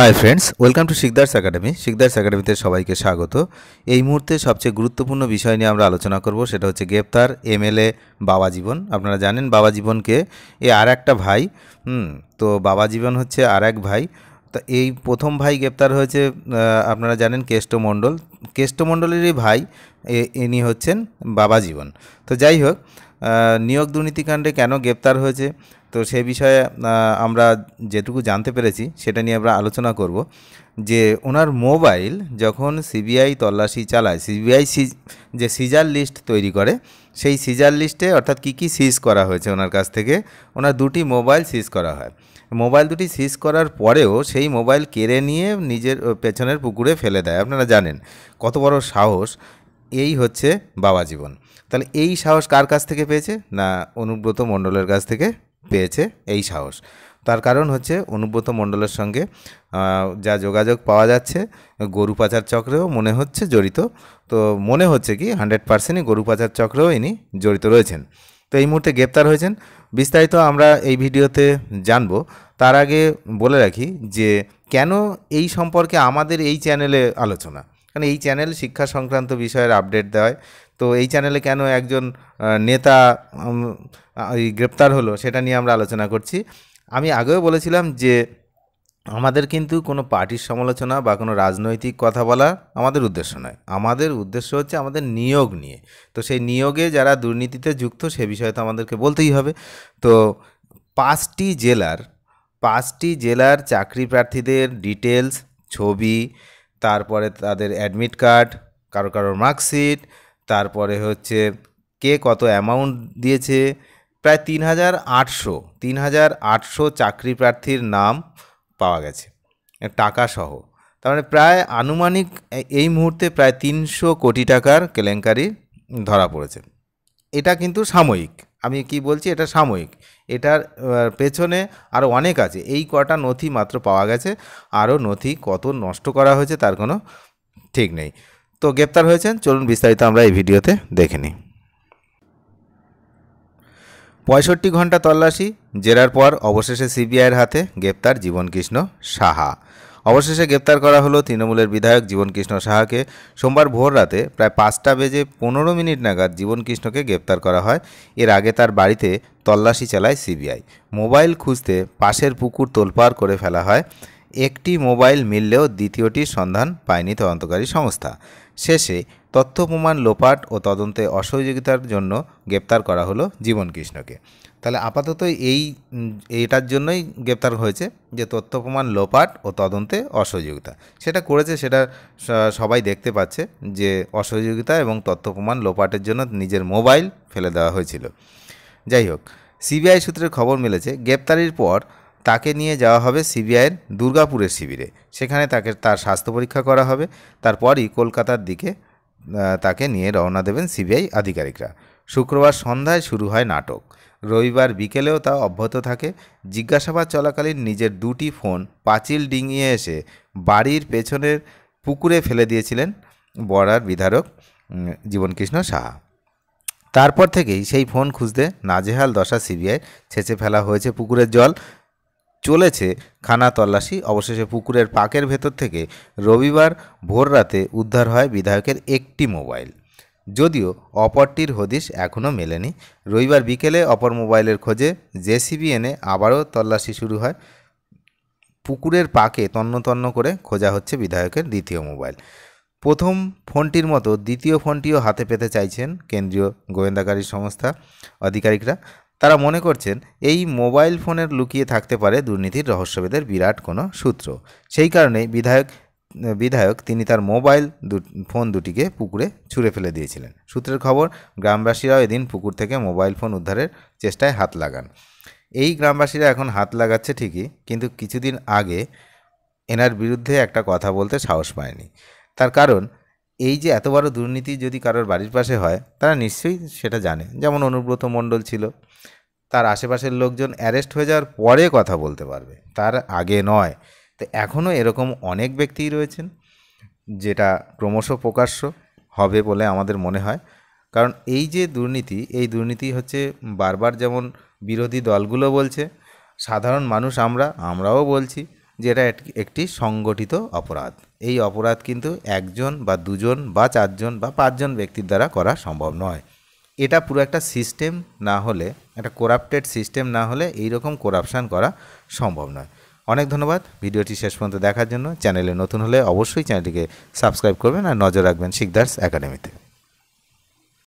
Hi friends welcome to Shikdar's Academy Shikdar's একাডেমিতে সবাইকে স্বাগত। এই মুহূর্তে সবচেয়ে গুরুত্বপূর্ণ বিষয় নিয়ে আমরা আলোচনা করব, সেটা হচ্ছে গ্রেপ্তার এমএলএ বাবা জীবন। আপনারা জানেন বাবা জীবনকে এ আর একটা ভাই তো বাবা জীবন হচ্ছে আর এক ভাই। তো এই প্রথম ভাই গ্রেপ্তার হয়েছে আপনারা জানেন কেষ্ট মণ্ডল। কেষ্ট মণ্ডলেরই ভাই ইনি হচ্ছেন বাবা জীবন। তো যাই হোক নিয়োগ দুর্নীতিকাণ্ডে কেন গ্রেপ্তার হয়েছে? তো সে বিষয়ে আমরা যেটুকু জানতে পেরেছি, সেটা নিয়ে আমরা আলোচনা করব যে ওনার মোবাইল যখন সিবিআই তল্লাশি চালায়, সিবিআই যে সিজার লিস্ট তৈরি করে, সেই সিজার লিস্টে অর্থাৎ কী কী সিজ করা হয়েছে ওনার কাছ থেকে, ওনার দুটি মোবাইল সিজ করা হয়। মোবাইল দুটি সিজ করার পরেও সেই মোবাইল কেড়ে নিয়ে নিজের পেছনের পুকুরে ফেলে দেয়। আপনারা জানেন কত বড় সাহস এই হচ্ছে বাবা জীবন। তাহলে এই সাহস কার কাছ থেকে পেয়েছে? না অনুব্রত মণ্ডলের কাছ থেকে? পেয়েছে এই সাহস। তার কারণ হচ্ছে অনুব্রত মণ্ডলের সঙ্গে যা যোগাযোগ পাওয়া যাচ্ছে, গরু পাচার চক্রেও মনে হচ্ছে জড়িত। তো মনে হচ্ছে কি, হান্ড্রেড পার্সেন্টই গরু পাচার চক্রেও ইনি জড়িত রয়েছেন। তো এই মুহূর্তে গ্রেপ্তার হয়েছেন। বিস্তারিত আমরা এই ভিডিওতে জানব। তার আগে বলে রাখি যে, কেন এই সম্পর্কে আমাদের এই চ্যানেলে আলোচনা? কারণ এই চ্যানেল শিক্ষা সংক্রান্ত বিষয়ের আপডেট দেয়। তো এই চ্যানেলে কেন একজন নেতা গ্রেপ্তার হলো সেটা নিয়ে আমরা আলোচনা করছি। আমি আগেও বলেছিলাম যে আমাদের কিন্তু কোনো পার্টির সমালোচনা বা কোনো রাজনৈতিক কথা বলা আমাদের উদ্দেশ্য নয়। আমাদের উদ্দেশ্য হচ্ছে আমাদের নিয়োগ নিয়ে। তো সেই নিয়োগে যারা দুর্নীতিতে যুক্ত সে বিষয়ে তো আমাদেরকে বলতেই হবে। তো পাঁচটি জেলার পাঁচটি জেলার চাকরি প্রার্থীদের ডিটেলস ছবি তারপরে তাদের অ্যাডমিট কার্ড কারও কারোর মার্কশিট তারপরে হচ্ছে কে কত অ্যামাউন্ট দিয়েছে, প্রায় তিন হাজার আটশো তিন হাজার আটশো চাকরি প্রার্থীর নাম পাওয়া গেছে টাকা সহ। তার মানে প্রায় আনুমানিক এই মুহূর্তে প্রায় তিনশো কোটি টাকার কেলেঙ্কারি ধরা পড়েছে। এটা কিন্তু সাময়িক। আমি কি বলছি? এটা সাময়িক। এটার পেছনে আরও অনেক আছে। এই কটা নথি মাত্র পাওয়া গেছে। আরও নথি কত নষ্ট করা হয়েছে তার কোনো ঠিক নেই। তো গ্রেপ্তার হয়েছেন? চলুন বিস্তারিত আমরা এই ভিডিওতে দেখে নিই। পঁয়ষট্টি ঘণ্টা তল্লাশি, জেরার পর অবশেষে সিবিআইয়ের হাতে গ্রেপ্তার জীবনকৃষ্ণ সাহা। অবশেষে গ্রেপ্তার করা হলো তৃণমূলের বিধায়ক জীবনকৃষ্ণ সাহাকে। সোমবার ভোর রাতে প্রায় পাঁচটা বেজে পনেরো মিনিট নাগাদ জীবনকৃষ্ণকে গ্রেপ্তার করা হয়। এর আগে তার বাড়িতে তল্লাশি চালায় সিবিআই। মোবাইল খুঁজতে পাশের পুকুর তোলপাড় করে ফেলা হয়। একটি মোবাইল মিললেও দ্বিতীয়টির সন্ধান পায়নি তদন্তকারী সংস্থা। শেষে তথ্য প্রমাণ লোপাট ও তদন্তে অসহযোগিতার জন্য গ্রেপ্তার করা হলো জীবনকৃষ্ণকে তাহলে আপাতত এই, এটার জন্যই গ্রেপ্তার হয়েছে যে তথ্য প্রমাণ লোপাট ও তদন্তে অসহযোগিতা। সেটা করেছে, সেটা সবাই দেখতে পাচ্ছে যে অসহযোগিতা এবং তথ্য প্রমাণ লোপাটের জন্য নিজের মোবাইল ফেলে দেওয়া হয়েছিল। যাই হোক, সিবিআই সূত্রের খবর মিলেছে, গ্রেপ্তারির পর তাকে নিয়ে যাওয়া হবে সিবিআইয়ের দুর্গাপুরের শিবিরে। সেখানে তাকে তার স্বাস্থ্য পরীক্ষা করা হবে। তারপরই কলকাতার দিকে তাকে নিয়ে রওনা দেবেন সিবিআই আধিকারিকরা। শুক্রবার সন্ধ্যায় শুরু হয় নাটক। রবিবার বিকেলেও তা অব্যাহত থাকে। জিজ্ঞাসাবাদ চলাকালীন নিজের দুটি ফোন পাঁচিল ডিঙিয়ে এসে বাড়ির পেছনের পুকুরে ফেলে দিয়েছিলেন বড়ার বিধারক জীবনকৃষ্ণ সাহা। তারপর থেকেই সেই ফোন খুঁজতে নাজেহাল দশা সিবিআই ছেঁচে ফেলা হয়েছে পুকুরের জল। চলেছে খানা তল্লাশি। অবশেষে পুকুরের পাকের ভেতর থেকে রবিবার ভোর রাতে উদ্ধার হয় বিধায়কের একটি মোবাইল। যদিও অপরটির হদিশ এখনও মেলেনি। রবিবার বিকেলে অপর মোবাইলের খোঁজে জেসিবি এনে আবারও তল্লাশি শুরু হয়। পুকুরের পাকে তন্ন তন্ন করে খোঁজা হচ্ছে বিধায়কের দ্বিতীয় মোবাইল। প্রথম ফোনটির মতো দ্বিতীয় ফোনটিও হাতে পেতে চাইছেন কেন্দ্রীয় গোয়েন্দাকারী সংস্থা আধিকারিকরা। তারা মনে করছেন এই মোবাইল ফোনের লুকিয়ে থাকতে পারে দুর্নীতির রহস্যভেদের বিরাট কোনো সূত্র। সেই কারণে বিধায়ক বিধায়ক তিনি তার মোবাইল ফোন দুটিকে পুকুরে ছুঁড়ে ফেলে দিয়েছিলেন। সূত্রের খবর, গ্রামবাসীরাও এদিন পুকুর থেকে মোবাইল ফোন উদ্ধারের চেষ্টায় হাত লাগান। এই গ্রামবাসীরা এখন হাত লাগাচ্ছে ঠিকই, কিন্তু কিছুদিন আগে এনার বিরুদ্ধে একটা কথা বলতে সাহস পায়নি। তার কারণ এই যে এত বড় দুর্নীতি যদি কারোর বাড়ির পাশে হয়, তারা নিশ্চয়ই সেটা জানে। যেমন অনুব্রত মণ্ডল ছিল, তার আশেপাশের লোকজন অ্যারেস্ট হয়ে যাওয়ার পরে কথা বলতে পারবে, তার আগে নয়। তো এখনও এরকম অনেক ব্যক্তিই রয়েছেন, যেটা ক্রমশ প্রকাশ্য হবে বলে আমাদের মনে হয়। কারণ এই যে দুর্নীতি, এই দুর্নীতি হচ্ছে বারবার যেমন বিরোধী দলগুলো বলছে, সাধারণ মানুষ আমরা, আমরাও বলছি যে এটা এক- একটি সংগঠিত অপরাধ। এই অপরাধ কিন্তু একজন বা দুজন বা চারজন বা পাঁচজন ব্যক্তির দ্বারা করা সম্ভব নয়। এটা পুরো একটা সিস্টেম না হলে, একটা করাপ্টেড সিস্টেম না হলে এই রকম করাপশান করা সম্ভব নয়। অনেক ধন্যবাদ ভিডিওটি শেষ পর্যন্ত দেখার জন্য। চ্যানেলে নতুন হলে অবশ্যই চ্যানেলটিকে সাবস্ক্রাইব করবেন আর নজর রাখবেন শিকদার্স একাডেমিতে।